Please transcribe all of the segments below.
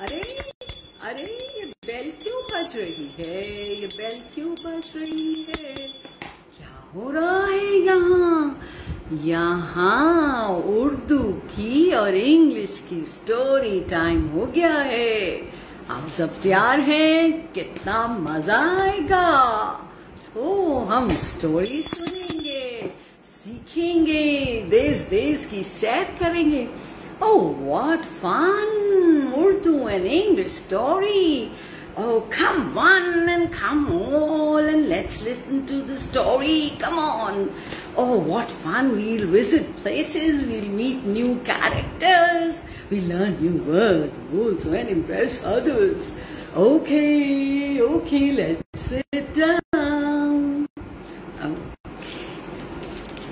अरे अरे, ये बेल क्यों बज रही है? ये बेल क्यों बज रही है? क्या हो रहा है यहाँ? यहाँ उर्दू की और इंग्लिश की स्टोरी टाइम हो गया है। आप सब तैयार हैं, कितना मज़ा आएगा। तो हम स्टोरी सुनेंगे, सीखेंगे देश देश की सैर करेंगे। ओ what fun! Urdu and English story. Oh, come one and come all and let's listen to the story. Come on. Oh, what fun. We'll visit places, we'll meet new characters, we'll learn new words also and impress others. Okay, okay, let's sit down.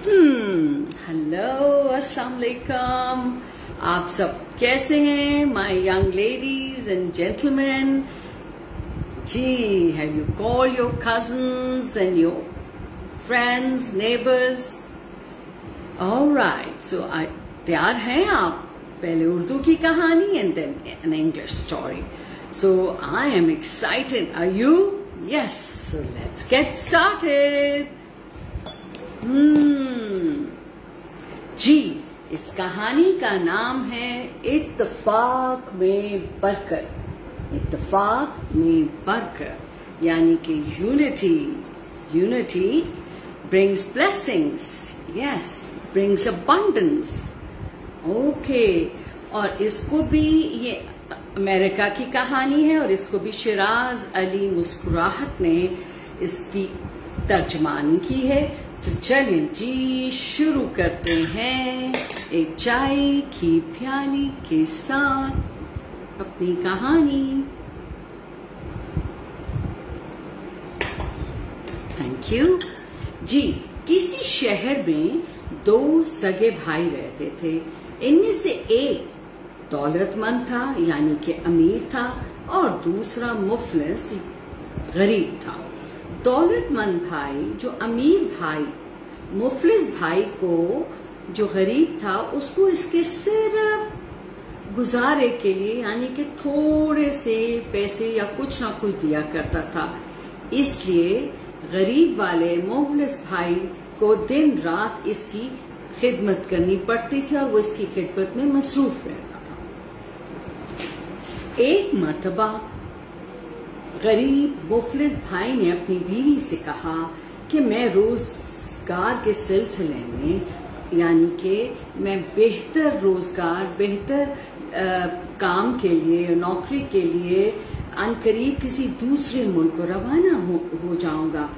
Hmm, hello, assalamu alaikum. आप सब कैसे हैं my young ladies and gentleman जी have you call your cousins and your friends neighbours alright so I तैयार हैं आप पहले उर्दू की कहानी and then an English story so I am excited are you yes so let's get started जी इस कहानी का नाम है इतफाक में बरकत इतफाक में बरकत यानी कि unity unity brings blessings yes brings abundance okay और इसको भी ये अमेरिका की कहानी है और इसको भी शिराज अली मुस्कुराहट ने इसकी तर्जमानी की है। तो चलिए जी, शुरू करते हैं एक चाय की प्याली के साथ अपनी कहानी। थैंक यू जी, किसी शहर में दो सगे भाई रहते थे। इनमें से एक दौलतमंद था, यानी कि अमीर था, और दूसरा मुफलिस गरीब था। दौलतमंद भाई, जो अमीर भाई, मुफलिस भाई को जो गरीब था, उसको इसके सिर्फ़ गुजारे के लिए, यानी कि थोड़े से पैसे या कुछ ना कुछ दिया करता था। इसलिए गरीब वाले मुफलिस भाई को दिन रात इसकी खिदमत करनी पड़ती थी और वो इसकी खिदमत में मसरूफ रहता था। एक मरतबा गरीब मुफलिस भाई ने अपनी बीवी से कहा कि मैं रोज़गार के सिलसिले में यानी कि मैं बेहतर रोज़गार बेहतर काम के लिए नौकरी के लिए अनकरीब किसी दूसरे मुल्क को रवाना हो, हो जाऊँगा।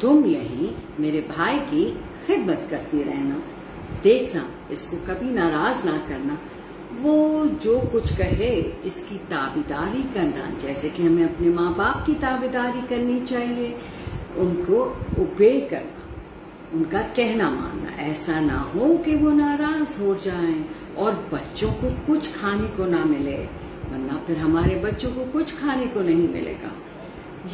तुम यही मेरे भाई की खिदमत करती रहना। देखना इसको कभी नाराज़ ना करना। वो जो कुछ कहे, इसकी ताबेदारी करना, जैसे कि हमें अपने माँ बाप की ताबेदारी करनी चाहिए, उनको उबे करना, उनका कहना मानना। ऐसा ना हो कि वो नाराज़ हो जाएँ और बच्चों को कुछ खाने को ना मिले, वरना फिर हमारे बच्चों को कुछ खाने को नहीं मिलेगा।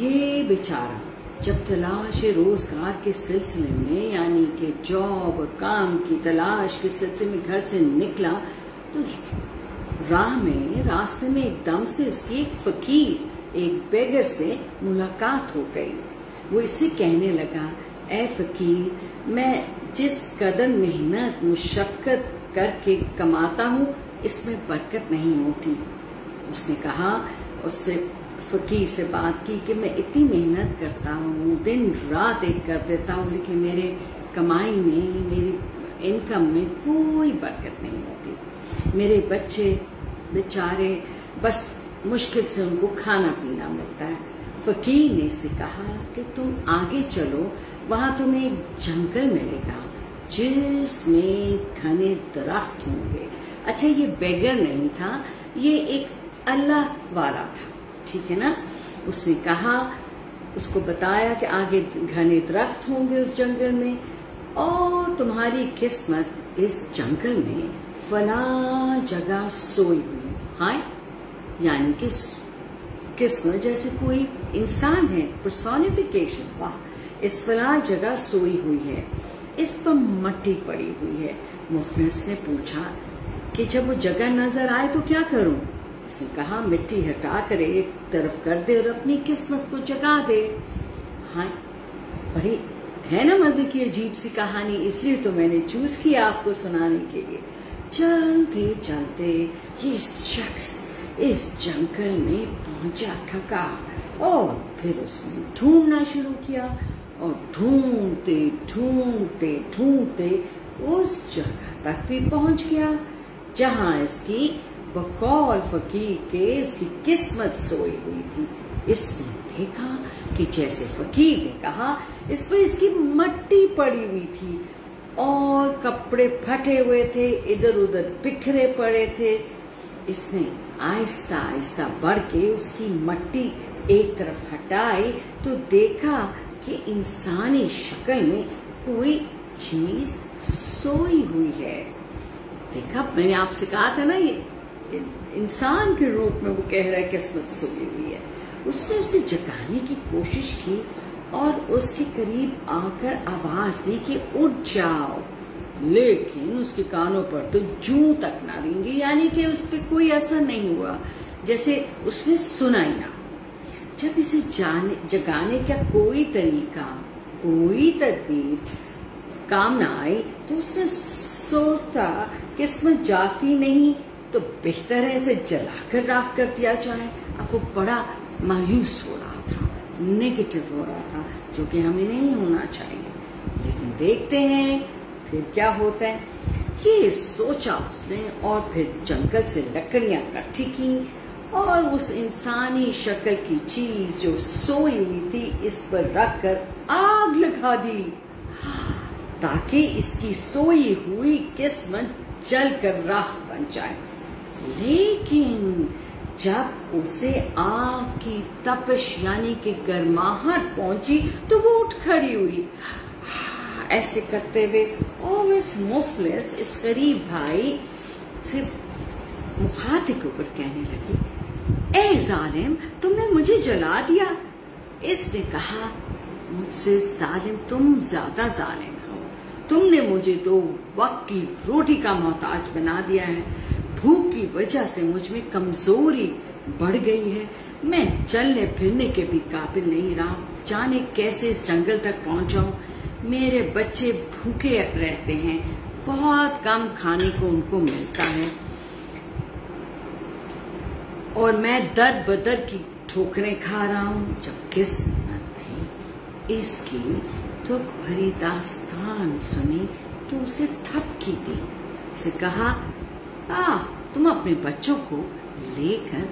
ये बेचारा जब तलाश रोज़गार के सिलसिले में, यानी कि जॉब और काम की तलाश के सिलसिले में घर से निकला तो राह में, रास्ते में एकदम से उसकी एक फकीर, एक बेगर से मुलाकात हो गई। वो इससे कहने लगा ए फकीर, मैं जिस कदर मेहनत, मुशक्कत करके कमाता हूँ, इसमें बरकत नहीं होती। उसने कहा, उससे, फकीर से बात की कि मैं इतनी मेहनत करता हूँ, दिन रात एक कर देता हूँ, लेकिन मेरे कमाई में, मेरी इनकम में कोई बरकत नहीं होती। मेरे बच्चे, बेचारे, बस मुश्किल से उनको खाना पीना मिलता है। फकीर ने से कहा कि तुम आगे चलो, वहाँ तुम्हें एक जंगल मिलेगा, जिसमें घने दरख्त होंगे। अच्छा ये बेगर नहीं था, ये एक अल्लाह वाला था, ठीक है ना? उसने कहा, उसको बताया कि आगे घने दरख्त होंगे उस जंगल में, और तुम्हारी किस्मत इस जंगल में फला जगह सोई हुई। हाँ यानी कि किस्मत जैसे कोई इंसान है पर्सोनिफिकेशन वाह, इस फला जगह सोई हुई है। इस पर मट्टी पड़ी हुई है। मुफलिस ने पूछा कि जब वो जगह नज़र आए तो क्या करूँ? उसने कहा, मिट्टी हटा कर एक तरफ़ कर दे और अपनी किस्मत को जगा दे। हाँ बड़ी है ना मज़े की अजीब सी कहानी, इसलिए तो मैंने चूज़ किया आपको सुनाने के लिए। चलते चलते ये शख्स इस जंगल में पहुँचा थका और फिर उसने ढूंढना शुरू किया और ढूंढते ढूंढते ढूंढते उस जगह तक भी पहुँच गया, जहाँ इसकी बकौल फकीर के इसकी किस्मत सोई हुई थी। इसने देखा कि जैसे फकीर ने कहा, इस पर इसकी मट्टी पड़ी हुई थी। और कपड़े फटे हुए थे इधर उधर बिखरे पड़े थे। इसने आहिस्ता आहिस्ता बढ़ के उसकी मट्टी एक तरफ़ हटाई तो देखा कि इंसानी शक्ल में कोई चीज़ सोई हुई है। देखा, मैंने आपसे कहा था ना ये इंसान के रूप में वो कह रहा है किस्मत सोई हुई है। उसने उसे जगाने की कोशिश की और उसके करीब आकर आवाज़ दी कि उठ जाओ। लेकिन उसके कानों पर तो जू तक ना रेंगी, यानी कि उस पर कोई असर नहीं हुआ, जैसे उसने सुना ही ना। जब इसे जाने, जगाने का कोई तरीका, कोई तदबीर काम ना आई तो उसने सोचा, किस्मत जाती नहीं तो बेहतर है इसे जलाकर राख कर दिया जाए। अब वो बड़ा मायूस हो रहा था नेगेटिव हो रहा था। जो कि हमें नहीं होना चाहिए। लेकिन देखते हैं, फिर क्या होता है। ये सोचा उसने और फिर जंगल से लकड़ियाँ इकट्ठी की और उस इंसानी शक्ल की चीज़ जो सोई हुई थी, इस पर रखकर आग लगा दी। ताकि इसकी सोई हुई किस्मत जलकर राख बन जाए। लेकिन जब उसे आग की तपश, यानी कि गर्माहट पहुँची तो वो उठ खड़ी हुई। ऐसे करते हुए और इस मुफलिस इस गरीब भाई से मुखातिब ऊपर कहने लगी, ए जालिम, तुमने मुझे जला दिया। इसने कहा, मुझसे जालिम, तुम ज़्यादा जालिम हो। तुमने मुझे तो वक्त की रोटी का मोहताज बना दिया है। भूख की वजह से मुझमें कमज़ोरी बढ़ गई है। मैं चलने फिरने के भी काबिल नहीं रहा। जाने कैसे इस जंगल तक पहुंचाऊं? मेरे बच्चे भूखे रहते हैं। बहुत कम खाने को उनको मिलता है। और मैं दर बदर की ठोकरें खा रहा हूँ। जब किस नहीं इसकी दुख भरी दास्तान सुनी तो उसे थपकी दी। उसे कहा आ, तुम अपने बच्चों को लेकर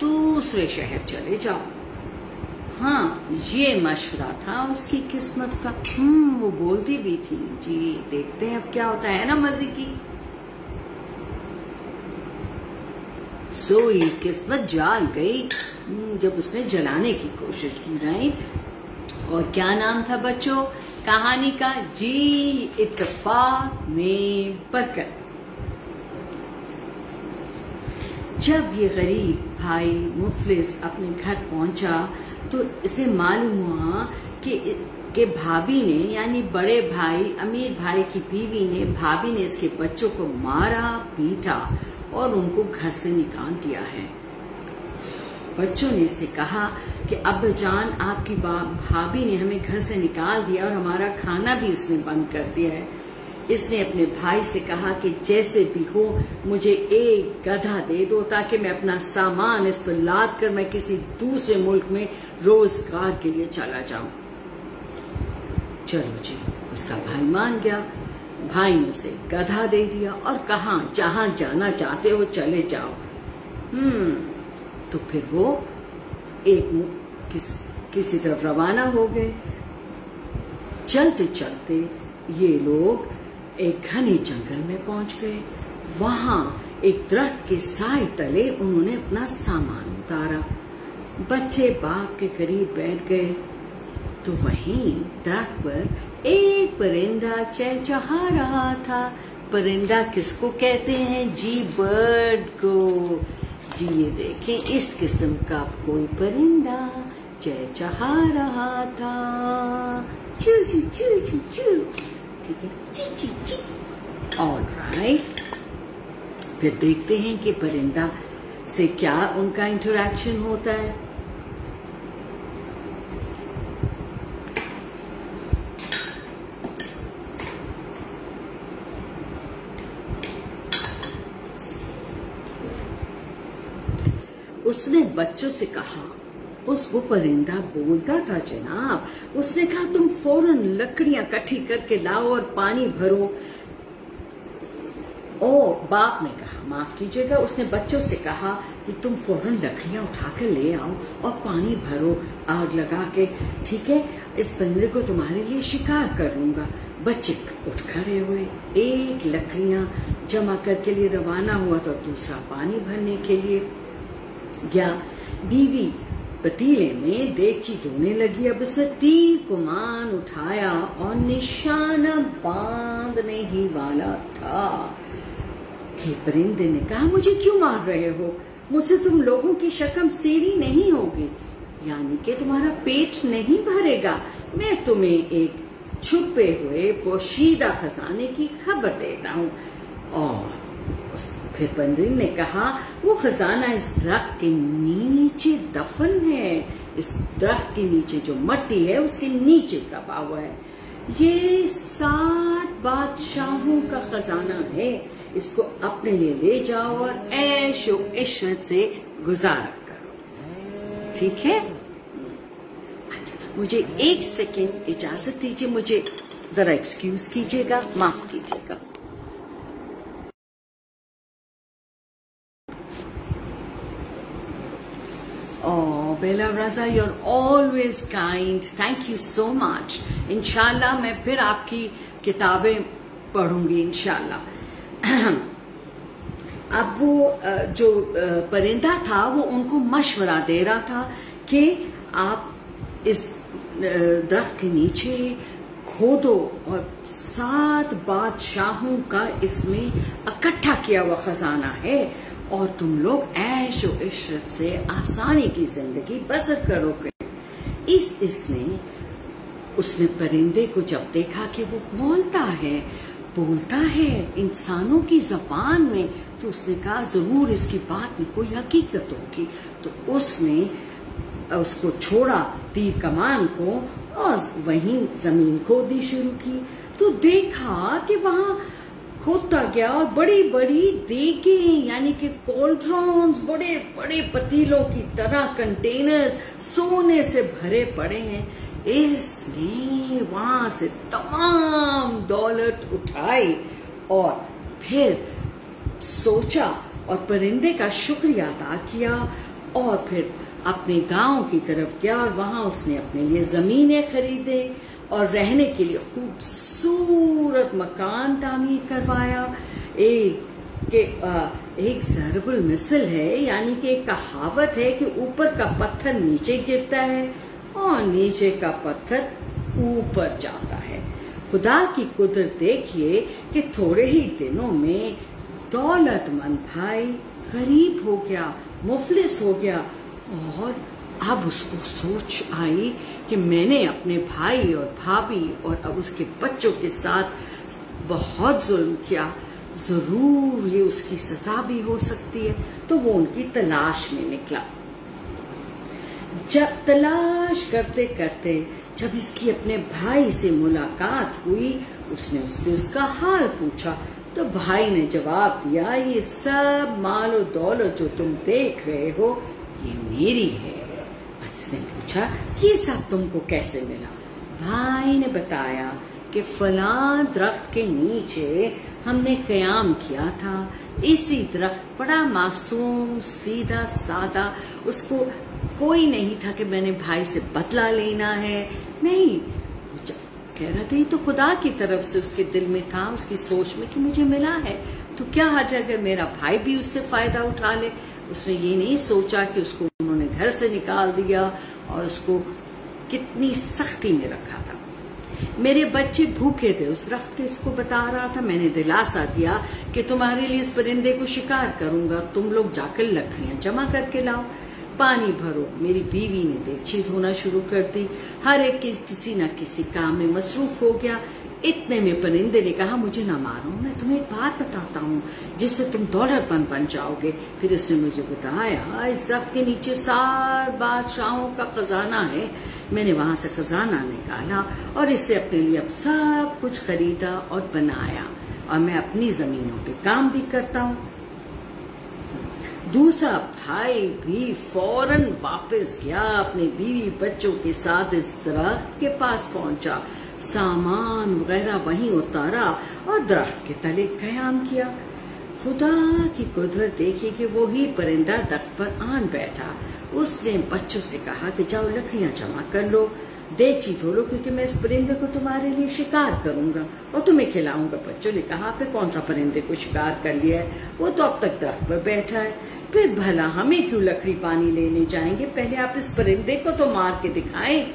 दूसरे शहर चले जाओ। हाँ ये मशवरा था उसकी किस्मत का। हम्म वो बोलती भी थी जी देखते हैं अब क्या होता है ना मज़े की। सोई किस्मत जाल गई जब उसने जलाने की कोशिश की राइट और क्या नाम था बच्चों? कहानी का जी इत्तेफाक में बरकत। जब ये गरीब भाई मुफलिस अपने घर पहुँचा तो इसे मालूम हुआ कि कि भाभी ने, यानी बड़े भाई, अमीर भाई की बीवी ने भाभी ने इसके बच्चों को मारा, पीटा और उनको घर से निकाल दिया है। बच्चों ने इसे कहा कि, अब जान, आपकी भाभी ने हमें घर से निकाल दिया और हमारा खाना भी इसने बंद कर दिया है। इसने अपने भाई से कहा कि जैसे भी हो मुझे एक गधा दे दो ताकि मैं अपना सामान इस पर लाद कर मैं किसी दूसरे मुल्क में रोज़गार के लिए चला जाऊँ। चलो जी उसका भाई मान गया। भाई ने उसे गधा दे दिया और कहा जहाँ जाना चाहते हो चले जाओ। हम्म तो फिर वो एक किस, किसी तरफ़ रवाना हो गए। चलते चलते ये लोग एक घने जंगल में पहुँच गए। वहाँ एक दरख्त के साय तले उन्होंने अपना सामान उतारा। बच्चे बाग के करीब बैठ गए। तो वहीं दरख्त पर एक परिंदा चहचहा रहा था। परिंदा किसको कहते हैं? जी, बर्ड को। जी, ये देखें, इस किस्म का कोई परिंदा चहचहा रहा था। चू चू चू चू चू। ठीक है। ची ची ची ऑल राइट फिर देखते हैं कि परिंदा से क्या उनका इंटरेक्शन होता है। उसने बच्चों से कहा उस वो परिंदा बोलता था, जनाब। उसने कहा, तुम फ़ौरन लकड़ियाँ इकट्ठी करके लाओ और पानी भरो। ओ बाप ने कहा, माफ़ कीजिएगा। उसने बच्चों से कहा कि, तुम फ़ौरन लकड़ियाँ उठाकर ले आओ और पानी भरो, आग लगा के। ठीक है, इस परिंदे को तुम्हारे लिए शिकार कर लूँगा। बच्चे उठ खड़े हुए। एक लकड़ियाँ जमा करके लिए रवाना हुआ तो दूसरा पानी भरने के लिए गया। बीवी पतीले में देगची धोने लगी। अब उसे तीर कुमान उठाया और निशाना बांधने ही वाला था। कि परिंदे ने कहा, मुझे क्यों मार रहे हो? मुझसे तुम लोगों की शक्म सीधी नहीं होगी। यानी कि तुम्हारा पेट नहीं भरेगा। मैं तुम्हें एक छुपे हुए पोशीदा खजाने की खबर देता हूँ। और फिर ने कहा वो खजाना इस दरख्त के नीचे दफन है। इस दरख्त के नीचे जो मट्टी है उसके नीचे दबा हुआ है। ये सात बादशाहों का खजाना है। इसको अपने लिए ले जाओ और ऐशो इशरत से गुजारा करो। ठीक है? अच्छा, मुझे एक सेकेंड इजाज़त दीजिए मुझे जरा एक्सक्यूज कीजिएगा माफ़ कीजिएगा Oh, Bella Raza, you're always kind. Thank you so much. इंशाल्लाह मैं फिर आपकी किताबें पढ़ूँगी इंशाल्लाह अब वो जो परिंदा था वो उनको मशवरा दे रहा था कि आप इस दरख्त के नीचे खोदो और सात बादशाहों का इसमें इकट्ठा किया हुआ खजाना है और तुम लोग ऐश इशरत से आसानी की ज़िंदगी बसर करोगे इस इसने, उसने परिंदे को जब देखा कि वो बोलता है बोलता है इंसानों की जबान में तो उसने कहा, ज़रूर इसकी बात में कोई हकीकत होगी। तो उसने, उसको छोड़ा तीर कमान को और वहीं ज़मीन खोदी शुरू की। तो देखा कि वहाँ खोदता गया और बड़ी बड़ी देगे, यानी कि कोल्ड्रॉन्स बड़े बड़े पतीलों की तरह कंटेनर्स सोने से भरे पड़े हैं। इसने वहाँ से तमाम दौलत उठाई और फिर सोचा और परिंदे का शुक्रिया अदा किया और फिर अपने गाँव की तरफ़ गया और वहाँ उसने अपने लिए जमीनें खरीदे। और रहने के लिए खूबसूरत मकान तामीर करवाया। एक के आ, एक जरबुल मिसल है यानी कि एक कहावत है कि ऊपर का पत्थर नीचे गिरता है और नीचे का पत्थर ऊपर जाता है। खुदा की कुदरत देखिए कि थोड़े ही दिनों में दौलतमंद भाई गरीब हो गया मुफलिस हो गया और अब उसको सोच आई कि मैंने अपने भाई और भाभी और अब उसके बच्चों के साथ बहुत जुल्म किया। ज़रूर ये उसकी सजा भी हो सकती है। तो वो उनकी तलाश में निकला। जब तलाश करते करते जब इसकी अपने भाई से मुलाकात हुई, उसने उससे उसका हाल पूछा। तो भाई ने जवाब दिया, ये सब मालो दौलत जो तुम देख रहे हो, ये मेरी है। पूछा, ये सब तुमको कैसे मिला? भाई ने बताया कि फला दरख्त के नीचे हमने कयाम किया था। इसी दरख्त बड़ा मासूम, सीधा, सादा, उसको कोई नहीं था कि मैंने भाई से बदला लेना है। नहीं कह रहा था ये तो खुदा की तरफ़ से उसके दिल में था, उसकी सोच में कि मुझे मिला है। तो क्या हर्ज अगर मेरा भाई भी उससे फ़ायदा उठा ले? उसने ये नहीं सोचा कि उसको उन्होंने घर से निकाल दिया। और उसको कितनी सख्ती में रखा था। मेरे बच्चे भूखे थे, उस रख्त इसको बता रहा था, मैंने दिलासा दिया कि तुम्हारे लिए इस परिंदे को शिकार करूँगा, तुम लोग जाकर लकड़ियाँ जमा करके लाओ। पानी भरो, मेरी बीवी ने देखछी धोना शुरू कर दी। हर एक किसी न किसी काम में मसरूफ हो गया। इतने में परिंदे ने कहा, मुझे ना मारो, मैं तुम्हें एक बात बताता हूँ, जिससे तुम दौलतमंद बन जाओगे। फिर उसने मुझे बताया, इस दरख्त के नीचे सात बादशाहों का खजाना है। मैंने वहाँ से खजाना निकाला और इसे अपने लिए अब सब कुछ खरीदा और बनाया। और मैं अपनी जमीनों पे काम भी करता हूँ। दूसरा भाई भी फ़ौरन वापस गया, अपने बीवी बच्चों के साथ इस दरख्त के पास पहुँचा। सामान वगैरह वहीं उतारा और दरख्त के तले कयाम किया। खुदा की कुदरत देखी कि वो ही परिंदा दरख्त पर आन बैठा। उसने बच्चों से कहा कि जाओ लकड़ियाँ जमा कर लो। देची धो क्योंकि मैं इस परिंदे को तुम्हारे लिए शिकार करूँगा और तुम्हें खिलाऊँगा। बच्चों ने कहा, आपने कौन सा परिंदे को शिकार कर लिया है? वो तो अब तक दरख्त पर बैठा है। फिर भला हमें क्यों लकड़ी पानी लेने जाएँगे? पहले आप इस परिंदे को तो मार के दिखाएँ।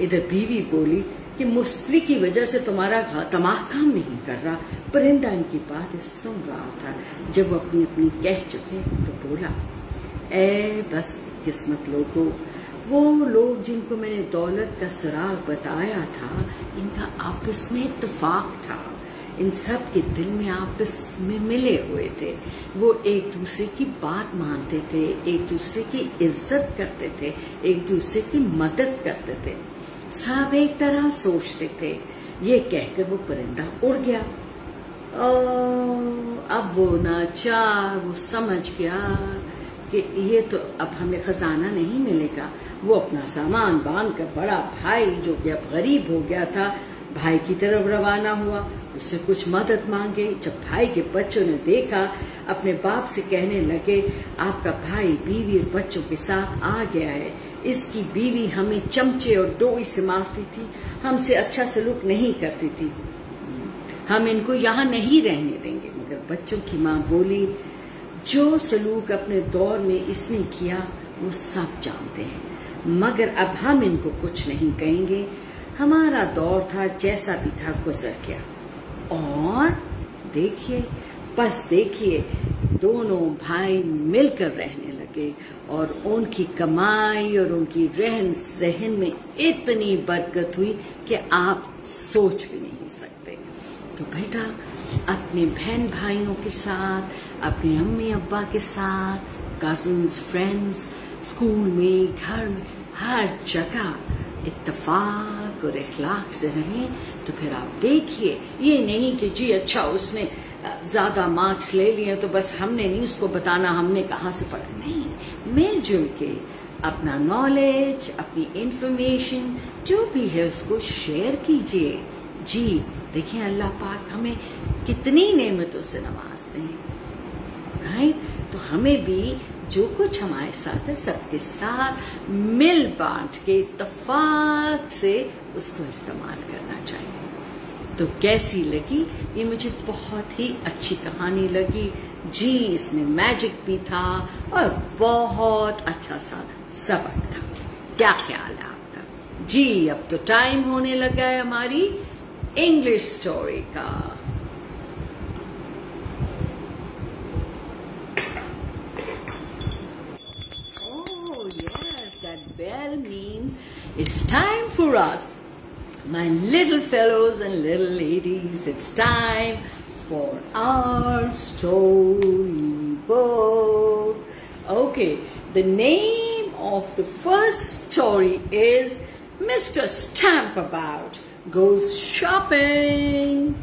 इधर बीवी बोली कि मुस्तफी की वजह से तुम्हारा तमाक काम नहीं कर रहा। परिंदा इनकी बात सुन रहा था। जब वो अपनी अपनी कह चुके तो बोला, ए, बस किस्मत लोगों, वो लोग जिनको मैंने दौलत का सुराग बताया था, इनका आपस में इतफाक था। इन सब के दिल में आपस में मिले हुए थे। वो एक दूसरे की बात मानते थे, एक दूसरे की इज़्ज़त करते थे, एक दूसरे की मदद करते थे। सब एक तरह सोचते थे। ये कहकर वो परिंदा उड़ गया। ओ, अब वो ना चाह वो समझ गया कि ये तो अब हमें खजाना नहीं मिलेगा। वो अपना सामान बाँध कर बड़ा भाई जो कि अब गरीब हो गया था भाई की तरफ़ रवाना हुआ। उससे कुछ मदद मांगे। जब भाई के बच्चों ने देखा अपने बाप से कहने लगे आपका भाई बीवी और बच्चों के साथ आ गया है। इसकी बीवी हमें चमचे और डोई से मारती थी। हमसे अच्छा सलूक नहीं करती थी। हम इनको यहाँ नहीं रहने देंगे। मगर बच्चों की माँ बोली, जो सलूक अपने दौर में इसने किया, वो सब जानते हैं। मगर अब हम इनको कुछ नहीं कहेंगे। हमारा दौर था जैसा भी था, गुजर गया। और देखिए, बस देखिए, दोनों भाई मिलकर रहने लगे और उनकी कमाई और उनकी रहन सहन में इतनी बरकत हुई कि आप सोच भी नहीं सकते। तो बेटा, अपने बहन भाइयों के साथ, अपने अम्मी अब्बा के साथ कजन्स फ्रेंड्स स्कूल में, घर में, हर जगह इत्तेफाक और इखलाक से रहें तो फिर आप देखिए, ये नहीं कि जी अच्छा उसने ज़्यादा मार्क्स ले लिए तो बस हमने नहीं उसको बताना, हमने कहा से पढ़ा? नहीं, मिलजुल के अपना नॉलेज अपनी इंफॉर्मेशन जो भी है उसको शेयर कीजिए। जी, देखिए अल्लाह पाक हमें कितनी नेमतों से नवाजते हैं राइट तो हमें भी जो कुछ हमारे साथ है, सबके साथ मिल बांट के इतफाक से उसको इस्तेमाल करना चाहिए। तो कैसी लगी? ये मुझे बहुत ही अच्छी कहानी लगी। जी, इसमें मैजिक भी था और बहुत अच्छा सा सबक था। क्या ख्याल है आपका? जी, अब तो टाइम होने लगा है हमारी इंग्लिश स्टोरी का। Bell means it's time for us. My little fellows and little ladies, it's time for our storybook. Okay, the name of the first story is Mr. Stampabout Goes Shopping.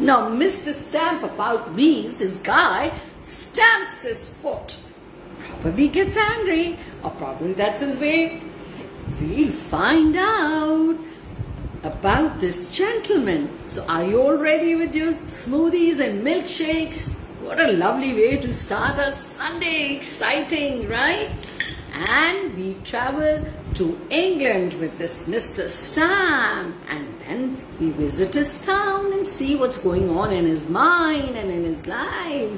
Now, Mr. Stampabout means this guy stamps his foot probably gets angry, or probably that's his way. We'll find out about this gentleman. So, are you all ready with your smoothies and milkshakes? What a lovely way to start a Sunday! Exciting, right? And we travel to England with this Mr. Stamp and then we visit his town and see what's going on in his mind and in his life.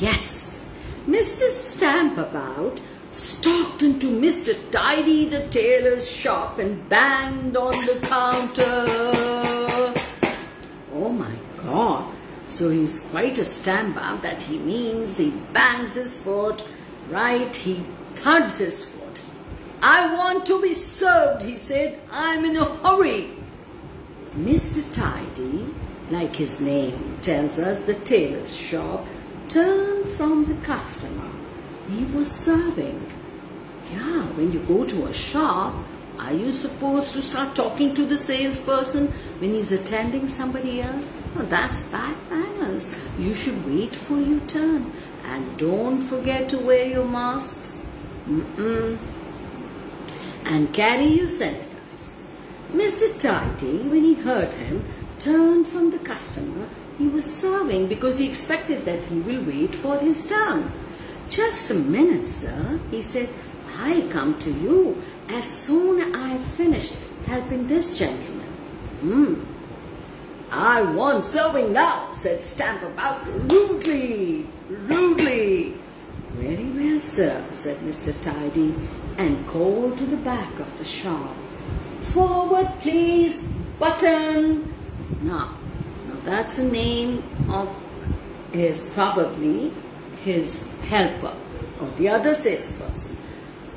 Yes, Mr. Stampabout stalked into Mr. Tidy the tailor's shop and banged on the counter. Oh my god. So he's quite a stamp that he means he bangs his foot, right? He thuds his foot. I want to be served, he said. I'm in a hurry. Mr. Tidy, like his name tells us, the tailor's shop, turned from the customer. He was serving. Yeah, when you go to a shop, are you supposed to start talking to the salesperson when he's attending somebody else? No, that's bad manners. You should wait for your turn. And don't forget to wear your masks. Mm-mm. And carry your sanitizers. Mr. Tidy, when he heard him, turned from the customer he was serving because he expected that he will wait for his turn. Just a minute, sir, he said. I'll come to you as soon as I finish helping this gentleman. Hmm. I want serving now, said Stamp about rudely, rudely. Very well, sir, said Mr. Tidy and called to the back of the shop. Forward, please, button. Now, now that's the name of his, probably his helper or the other salesperson.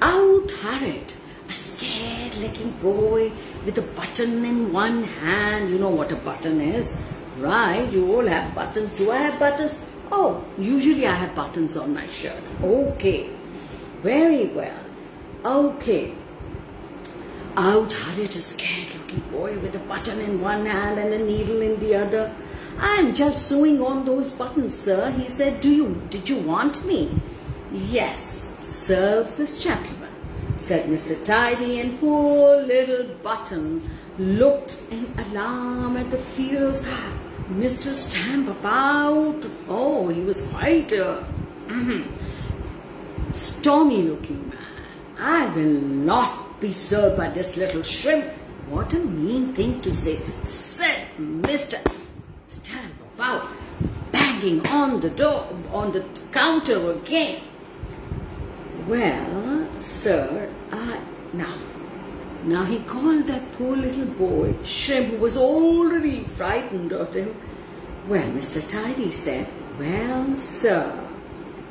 Out hurried a scared looking boy with a button in one hand. You know what a button is, right? You all have buttons. Do I have buttons? Oh, usually I have buttons on my shirt. Okay, very well. Okay. Out hurried a scared looking boy with a button in one hand and a needle in the other. I'm just sewing on those buttons, sir. He said, Do you did you want me? Yes, serve this gentleman, said Mr. Tidy, and poor little Button looked in alarm at the fierce Mr. Stampabout. Oh, he was quite a mm-hmm, stormy looking man. I will not be served by this little shrimp. What a mean thing to say, said Mr. Stampabout, banging on the door, on the counter again. Well, sir, I, now, now he called that poor little boy, Shrimp, who was already frightened of him. Well, Mr. Tidy said, well, sir,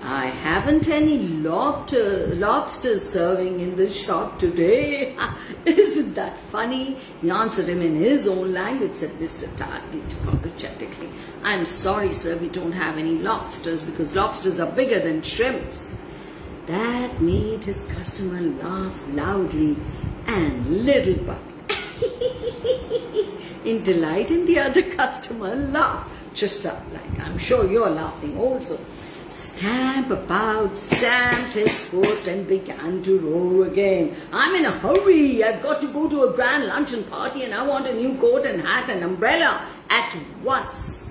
I haven't any lobster, lobsters serving in the shop today. Isn't that funny? He answered him in his own language, said Mr. Tidy apologetically. I'm sorry, sir, we don't have any lobsters because lobsters are bigger than shrimps. That made his customer laugh loudly and little but in delight and the other customer laughed just up like I'm sure you're laughing also. Stamp about, stamped his foot and began to roar again. I'm in a hurry. I've got to go to a grand luncheon party and I want a new coat and hat and umbrella at once.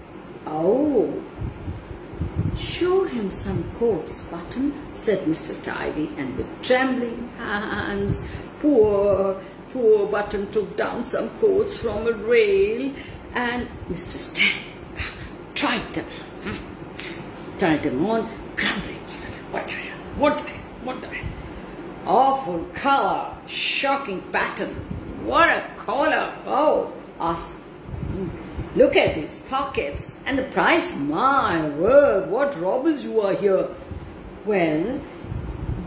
Oh, Show him some coats, Button, said Mr. Tidy, and with trembling hands, poor, poor Button took down some coats from a rail, and Mr. Stamp tried them, hmm, tried them on, grumbling, what the hell, what the hell, what the hell. Awful color, shocking pattern, what a collar, oh, asked Look at these pockets and the price. My word, what robbers you are here. Well,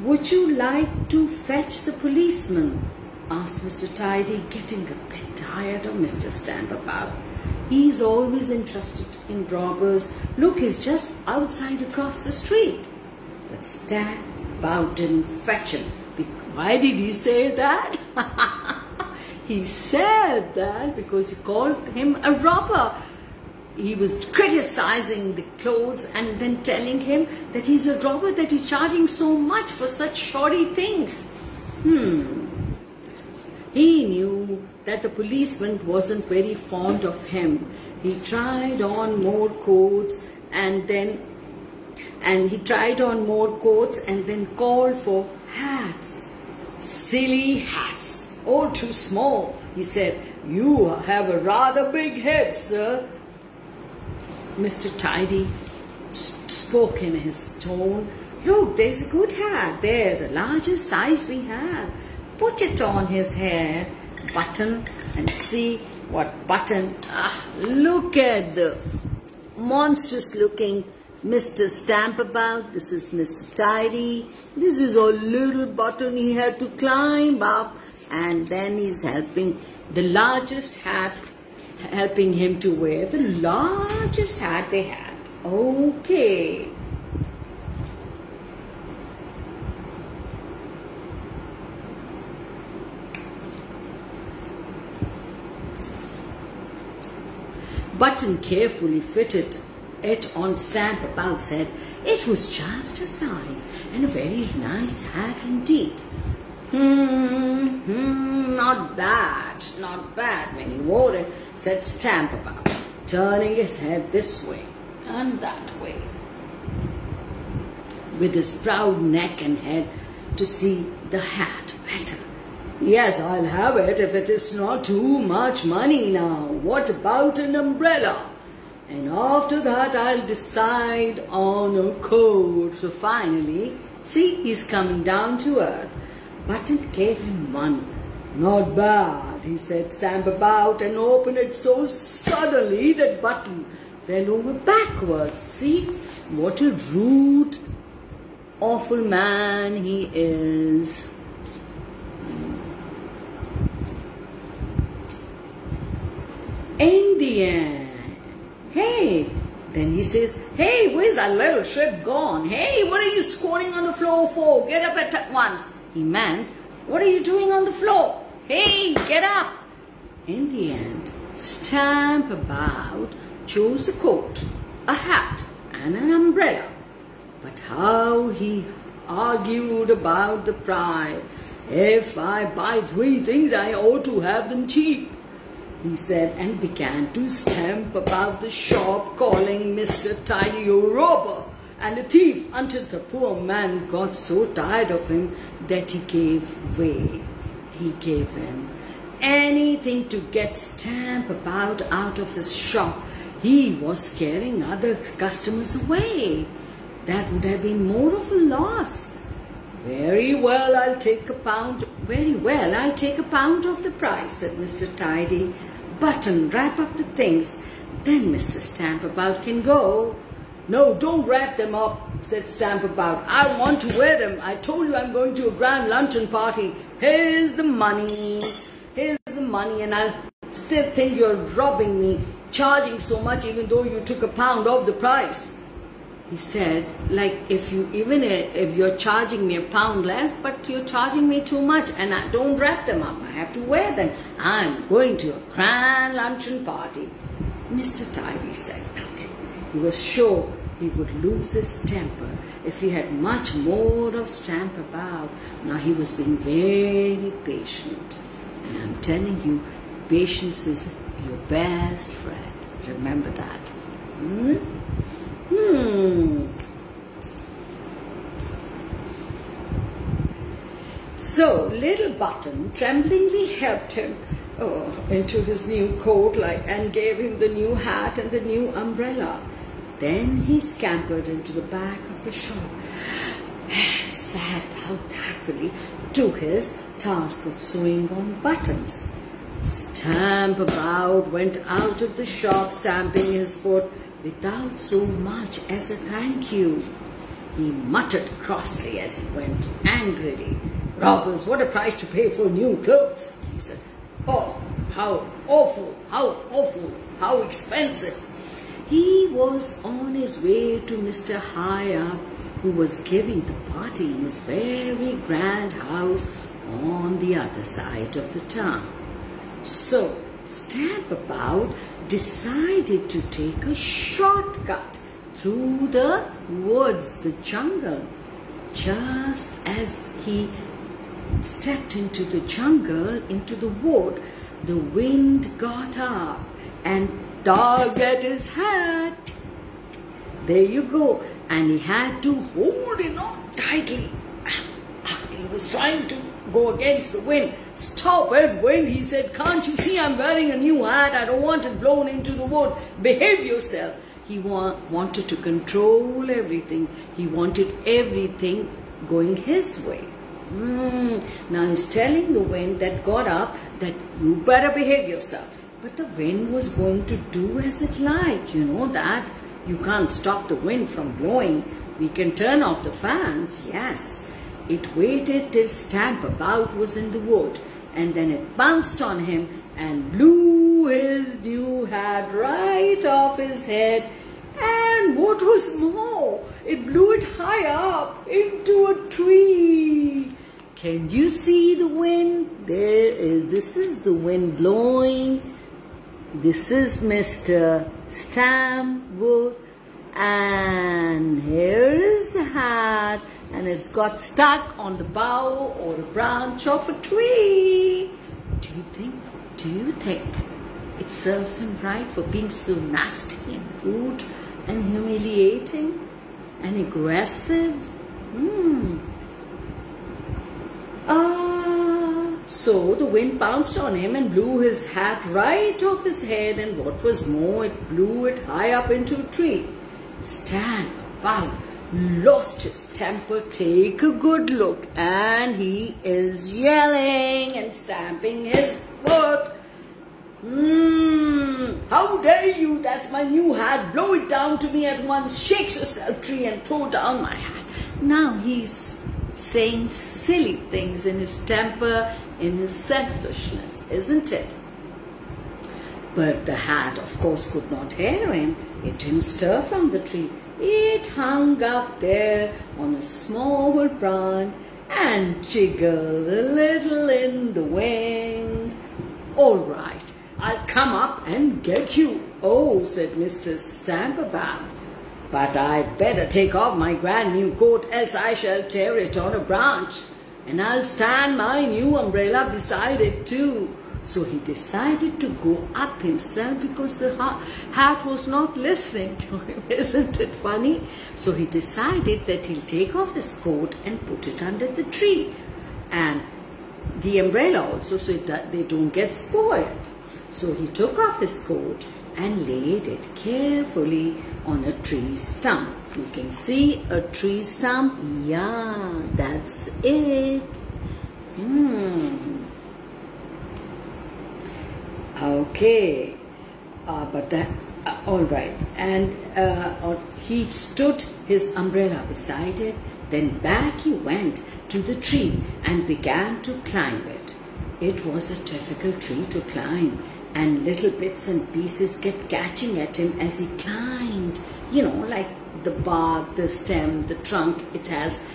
would you like to fetch the policeman? asked Mr. Tidy, getting a bit tired of Mr. Stampabout. He's always interested in robbers. Look, he's just outside across the street. But Stampabout didn't fetch him. Why did he say that? He said that because he called him a robber. He was criticizing the clothes and then telling him that he's a robber, that he's charging so much for such shoddy things. Hmm. He knew that the policeman wasn't very fond of him. He tried on more coats and then and he tried on more coats and then called for hats. Silly hats Oh, too small. He said, You have a rather big head, sir. Mr. Tidy spoke in his tone. Look, there's a good hat there, the largest size we have. Put it on his hair, button, and see what button. Ah, look at the monstrous looking Mr. Stampabout. This is Mr. Tidy. This is a little button he had to climb up and then he's helping the largest hat helping him to wear the largest hat they had. Okay. Button carefully fitted it on Stamp About said it was just a size and a very nice hat indeed. Hmm, hmm, not bad, not bad when he wore it, said Stamp About, turning his head this way and that way, with his proud neck and head to see the hat better. Yes, I'll have it if it is not too much money now. What about an umbrella? And after that, I'll decide on a coat. So finally, see, he's coming down to earth. Button gave him one. Not bad, he said, stamp about and opened it so suddenly that Button fell over backwards. See, what a rude, awful man he is. In the end, hey, then he says, hey, where's that little ship gone? Hey, what are you squatting on the floor for? Get up at once. He meant, what are you doing on the floor? Hey, get up. In the end, Stamp About chose a coat, a hat, and an umbrella. But how he argued about the price. If I buy three things, I ought to have them cheap he said, and began to stamp about the shop, calling Mr. Tidy a robber and a thief, until the poor man got so tired of him that he gave way. He gave in. Anything to get Stamp about out of his shop. He was scaring other customers away. That would have been more of a loss. Very well, I'll take a pound. Very well, I'll take a pound of the price, said Mr. Tidy button, wrap up the things. Then Mr. Stamp About can go. No, don't wrap them up, said Stamp About. I want to wear them. I told you I'm going to a grand luncheon party. Here's the money. Here's the money and I'll still think you're robbing me, charging so much even though you took a pound off the price. He said, like if you even if you're charging me a pound less, but you're charging me too much, and I don't wrap them up. I have to wear them. I'm going to a grand luncheon party. Mr. Tidy said nothing. He was sure he would lose his temper if he had much more of stamp about. Now he was being very patient. And I'm telling you, patience is your best friend. Remember that. Hmm? Hmm. So little Button tremblingly helped him oh, into his new coat like, and gave him the new hat and the new umbrella. Then he scampered into the back of the shop and sat down thankfully to his task of sewing on buttons. Stamp about went out of the shop stamping his foot without so much as a thank you. He muttered crossly as he went, angrily. Robbers, what a price to pay for new clothes, he said. Oh, how awful, how awful, how expensive. He was on his way to Mr. High Up, who was giving the party in his very grand house on the other side of the town. So, Stamp About decided to take a shortcut through the woods, the jungle. Just as he stepped into the jungle, into the wood, the wind got up and dug at his hat. There you go. And he had to hold it on tightly. He was trying to go against the wind. Stop it, wind, he said. Can't you see I'm wearing a new hat? I don't want it blown into the wood. Behave yourself. He wa wanted to control everything. He wanted everything going his way. Mm. Now he's telling the wind that got up that you better behave yourself. But the wind was going to do as it liked. You know that. You can't stop the wind from blowing. We can turn off the fans, yes. It waited till Stamp About was in the wood, and then it bounced on him and blew his new hat right off his head. And what was more, it blew it high up into a tree. Can you see the wind? There is, this is the wind blowing. This is Mr. Stampwood. And here is the hat. And it's got stuck on the bough or a branch of a tree. Do you think, do you think it serves him right for being so nasty and rude and humiliating and aggressive? Hmm. Ah, so the wind pounced on him and blew his hat right off his head and what was more, it blew it high up into a tree. Stamp about lost his temper. Take a good look. And he is yelling and stamping his foot. Mmm, how dare you? That's my new hat. Blow it down to me at once. Shakes yourself tree and throw down my hat. Now he's saying silly things in his temper, in his selfishness, isn't it? But the hat, of course, could not hear him. It didn't stir from the tree. It hung up there on a small branch and jiggled a little in the wind. All right, I'll come up and get you. Oh, said Mr. Stampabout. But I'd better take off my grand new coat, else I shall tear it on a branch. And I'll stand my new umbrella beside it too. So he decided to go up himself because the hat was not listening to him. Isn't it funny? So he decided that he'll take off his coat and put it under the tree. And the umbrella also so that they don't get spoiled. So he took off his coat and laid it carefully on a tree stump. You can see a tree stump. Yeah, that's it. Hmm. Okay, uh, but that, uh, all right. And uh, he stood his umbrella beside it. Then back he went to the tree and began to climb it. It was a difficult tree to climb and little bits and pieces kept catching at him as he climbed. You know, like the bark, the stem, the trunk, it has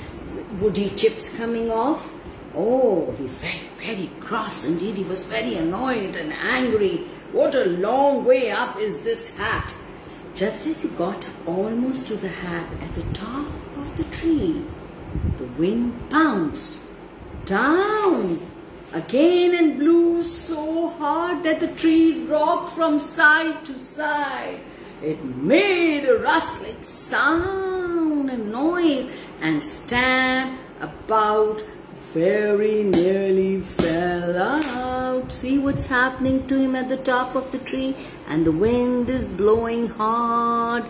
woody chips coming off Oh, he felt very cross indeed. He was very annoyed and angry. What a long way up is this hat. Just as he got almost to the hat at the top of the tree, the wind bounced down again and blew so hard that the tree rocked from side to side. It made a rustling sound and noise and stamped about very nearly fell out. See what's happening to him at the top of the tree? And the wind is blowing hard.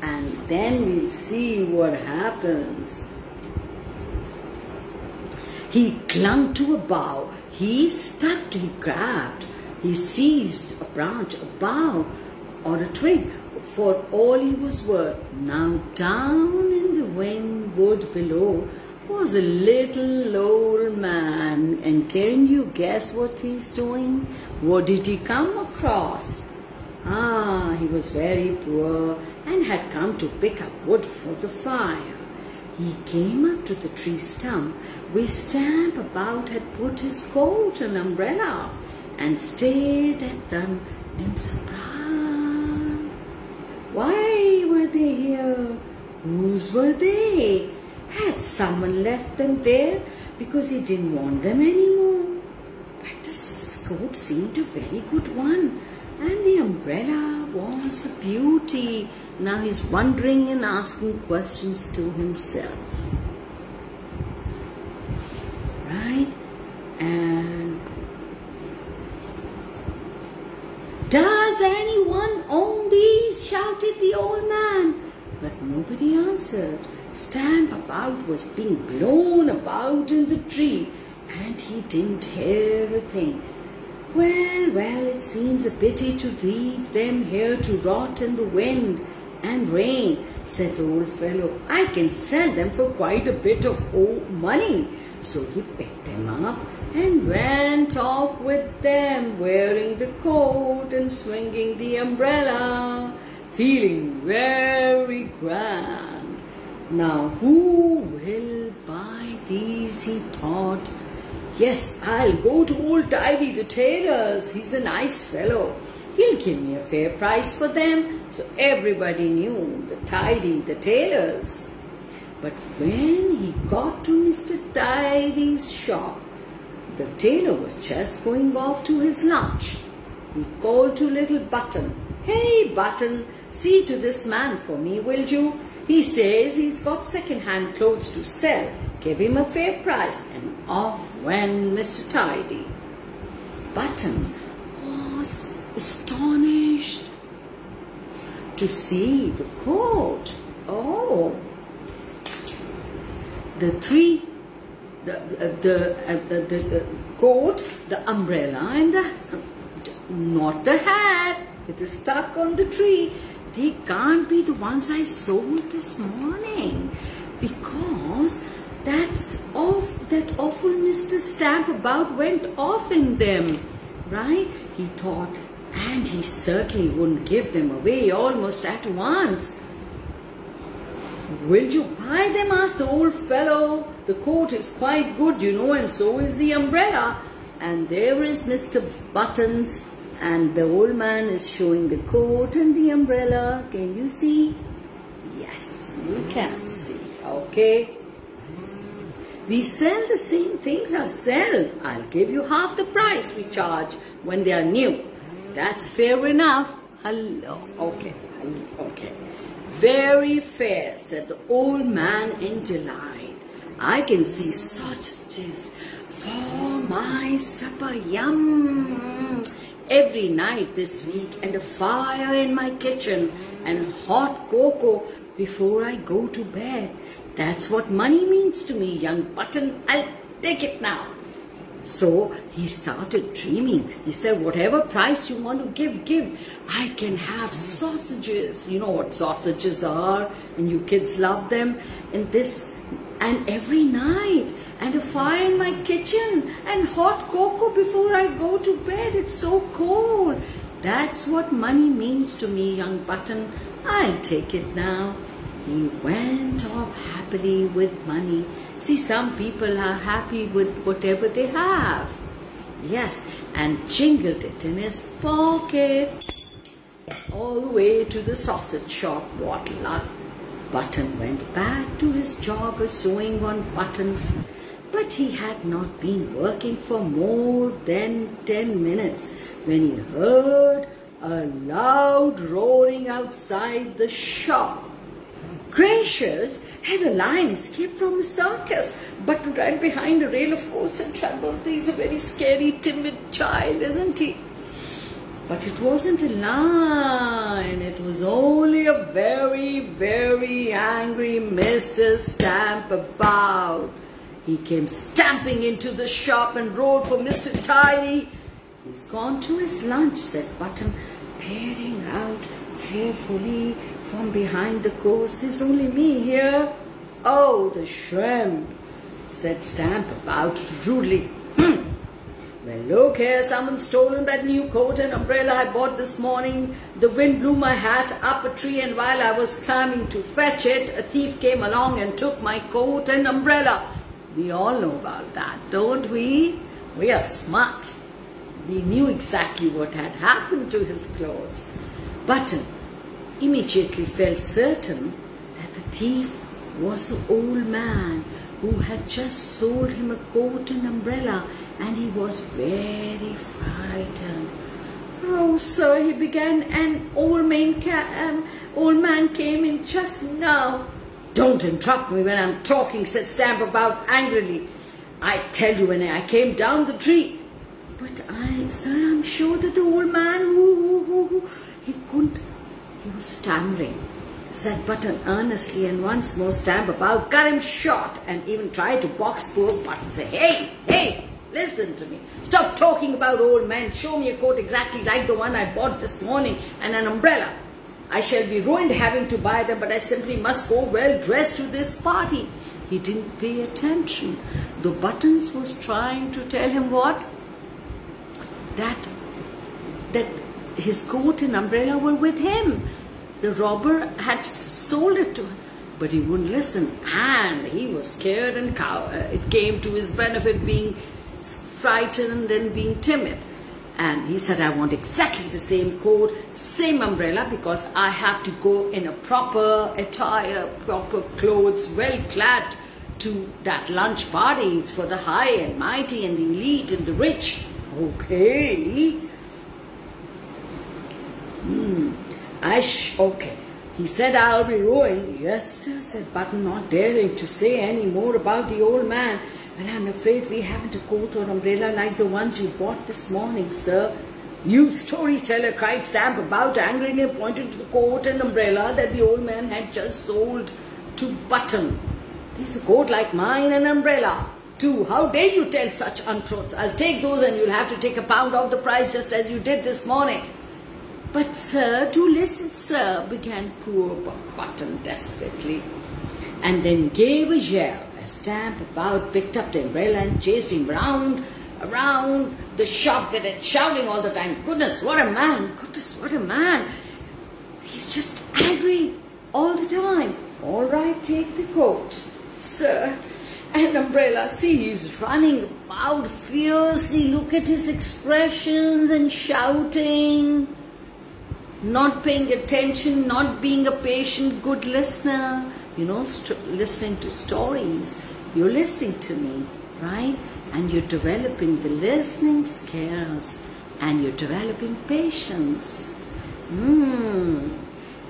And then we'll see what happens. He clung to a bough. He stuck he grabbed. He seized a branch, a bough, or a twig for all he was worth. Now down in the wind wood below, was a little old man. And can you guess what he's doing? What did he come across? Ah, he was very poor and had come to pick up wood for the fire. He came up to the tree stump where Stampabout had put his coat and umbrella and stared at them in surprise. Why were they here? Whose were they? Had someone left them there because he didn't want them anymore? But the coat seemed a very good one and the umbrella was a beauty. Now he's wondering and asking questions to himself. Right? And does anyone own these? shouted the old man. But nobody answered. Stamp about was being blown about in the tree and he didn't hear a thing. Well, well, it seems a pity to leave them here to rot in the wind and rain, said the old fellow. I can sell them for quite a bit of money. So he picked them up and went off with them, wearing the coat and swinging the umbrella, feeling very grand. Now, who will buy these? He thought. Yes, I'll go to old Tidy the tailor's. He's a nice fellow. He'll give me a fair price for them. So everybody knew the Tidy the tailor's. But when he got to Mr. Tidy's shop, the tailor was just going off to his lunch. He called to little Button. Hey, Button, see to this man for me, will you? He says he's got second-hand clothes to sell. Give him a fair price. And off went Mr. Tidy. Button was astonished to see the coat. Oh, the three, the, uh, the, uh, the, the coat, the umbrella and the, not the hat. It is stuck on the tree. They can't be the ones I sold this morning because that's off, that awful Mr. Stamp about went off in them, right? He thought, and he certainly wouldn't give them away almost at once. Will you buy them? asked the old fellow. The coat is quite good, you know, and so is the umbrella. And there is Mr. Buttons, and the old man is showing the coat and the umbrella. Can you see? Yes, you can see. Okay. We sell the same things ourselves. I'll give you half the price we charge when they are new. That's fair enough. Hello. Okay. Okay. Very fair, said the old man in delight. I can see sausages for my supper. Yum! Every night this week and a fire in my kitchen and hot cocoa before I go to bed. That's what money means to me, young button. I'll take it now. So he started dreaming. He said, whatever price you want to give, give. I can have sausages. You know what sausages are and you kids love them. And this, and every night. And a fire in my kitchen and hot cocoa before I go to bed. It's so cold. That's what money means to me, young button. I'll take it now. He went off happily with money See, some people are happy with whatever they have. Yes, and jingled it in his pocket. All the way to the sausage shop. What luck! Button went back to his job of sewing on buttons. But he had not been working for more than ten minutes when he heard a loud roaring outside the shop. Gracious, had a lion escaped from a circus, but ran behind a rail, of course, and trembled. He's a very scary, timid child, isn't he? But it wasn't a lion, it was only a very, very angry Mr. Stamp about. He came stamping into the shop and roared for Mr. Tidy. He's gone to his lunch, said Button, peering out fearfully from behind the course. There's only me here. Oh, the shrimp, said Stamp about rudely. Hmm. Well, look here, someone's stolen that new coat and umbrella I bought this morning. The wind blew my hat up a tree and while I was climbing to fetch it, a thief came along and took my coat and umbrella. We all know about that, don't we? We are smart. We knew exactly what had happened to his clothes. Button immediately felt certain that the thief was the old man who had just sold him a coat and umbrella and he was very frightened. Oh, sir, he began, an old man, um, old man came in just now. Don't interrupt me when I'm talking, said Stamp about angrily. I tell you when I came down the tree. But I, sir, I'm sure that the old man who, who, who, who he couldn't he was stammering, said Button earnestly and once more Stampabout, cut him short and even tried to box poor Button, say, hey, hey, listen to me. Stop talking about old men. Show me a coat exactly like the one I bought this morning and an umbrella. I shall be ruined having to buy them, but I simply must go well dressed to this party. He didn't pay attention. The Buttons was trying to tell him what? That that his coat and umbrella were with him. The robber had sold it to him, but he wouldn't listen, and he was scared and cow. Uh, it came to his benefit being frightened and being timid. And he said, I want exactly the same coat, same umbrella, because I have to go in a proper attire, proper clothes, well clad to that lunch party. It's for the high and mighty and the elite and the rich. Okay. Hmm. I sh- okay. He said, I'll be ruined. Yes, sir, said Button, not daring to say any more about the old man. Well, I'm afraid we haven't a coat or umbrella like the ones you bought this morning, sir. You storyteller, cried Stamp about angrily pointing to the coat and umbrella that the old man had just sold to Button. There's a coat like mine and umbrella. Too. How dare you tell such untruths? I'll take those and you'll have to take a pound off the price just as you did this morning. But sir, do listen, sir, began poor Button desperately, and then gave a yell a stamp about, picked up the umbrella and chased him round, around the shop with it, shouting all the time, Goodness, what a man! Goodness, what a man! He's just angry all the time. All right, take the coat, sir. And umbrella, see, he's running about fiercely. Look at his expressions and shouting. Not paying attention, not being a patient, good listener you know, listening to stories. You're listening to me, right? And you're developing the listening skills and you're developing patience. Hmm.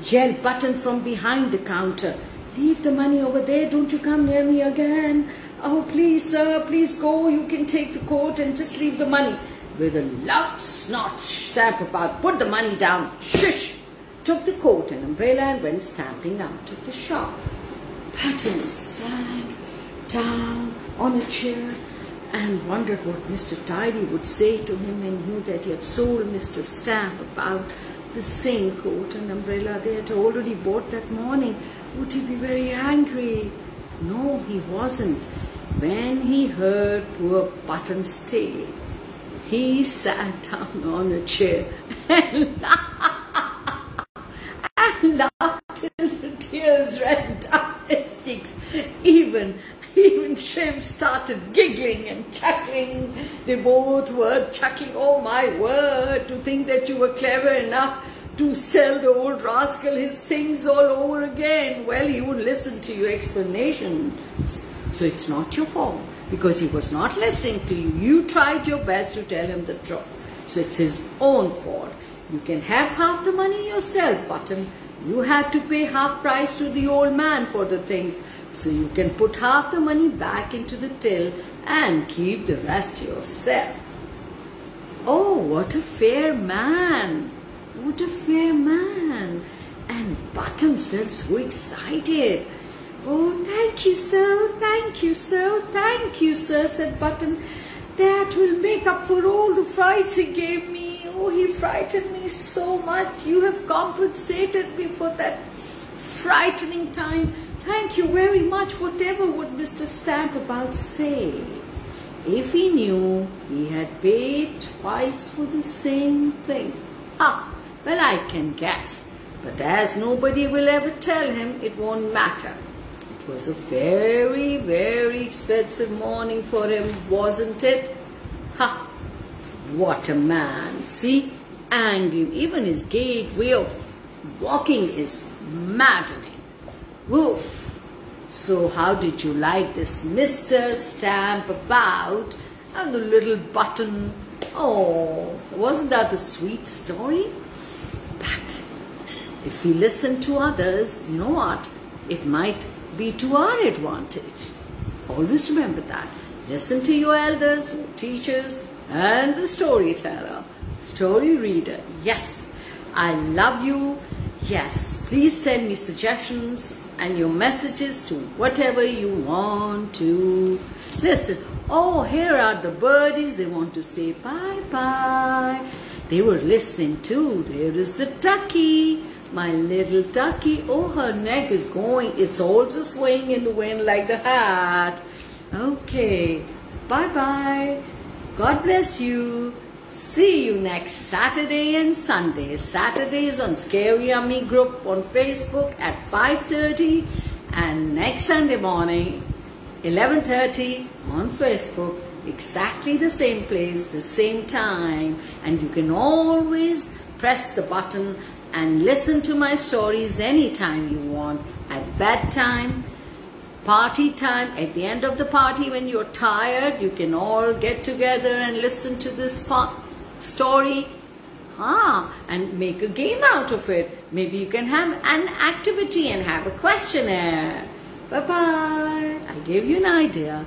Yell button from behind the counter. Leave the money over there. Don't you come near me again. Oh, please, sir, please go. You can take the coat and just leave the money. With a loud snort stamp about, put the money down. Shush! Took the coat and umbrella and went stamping out of the shop. Button sat down on a chair and wondered what Mr. Tidy would say to him and knew that he had sold Mr. Stamp about the same coat and umbrella they had already bought that morning. Would he be very angry? No, he wasn't. When he heard poor Button's tale, he sat down on a chair and laughed, and laughed till the tears ran down his cheeks. Even, even Shrimp started giggling and chuckling. They both were chuckling, oh my word, to think that you were clever enough to sell the old rascal his things all over again. Well, he wouldn't listen to your explanations. So it's not your fault because he was not listening to you. You tried your best to tell him the truth. So it's his own fault. You can have half the money yourself, Button, you had to pay half price to the old man for the things. So you can put half the money back into the till and keep the rest yourself. Oh, what a fair man! What a fair man! And Buttons felt so excited. Oh, thank you, sir, thank you, sir, thank you, sir, said Button. That will make up for all the frights he gave me. Oh, he frightened me so much. You have compensated me for that frightening time. Thank you very much. Whatever would Mr. Stamp about say? If he knew he had paid twice for the same thing. Ah, well, I can guess. But as nobody will ever tell him, it won't matter. It was a very, very expensive morning for him, wasn't it? Ha! What a man. See, angry. Even his gait, way of walking is maddening. Woof. So how did you like this Mr. Stamp about and the little button? Oh, wasn't that a sweet story? But if we listen to others, you know what? It might be to our advantage. Always remember that. Listen to your elders, your teachers, and the storyteller, story reader. Yes, I love you. Yes, please send me suggestions and your messages to whatever you want to. Listen, oh, here are the birdies. They want to say bye bye. They were listening too. There is the ducky. My little ducky. Oh, her neck is going, it's also swaying in the wind like the hat. Okay, bye bye. God bless you. See you next Saturday and Sunday. Saturdays on Scary Yummy group on Facebook at 5.30 and next Sunday morning 11.30 on Facebook exactly the same place, the same time and you can always press the button and listen to my stories anytime you want at bedtime, party time, at the end of the party when you're tired, you can all get together and listen to this story ah, and make a game out of it. Maybe you can have an activity and have a questionnaire. Bye-bye. I gave you an idea.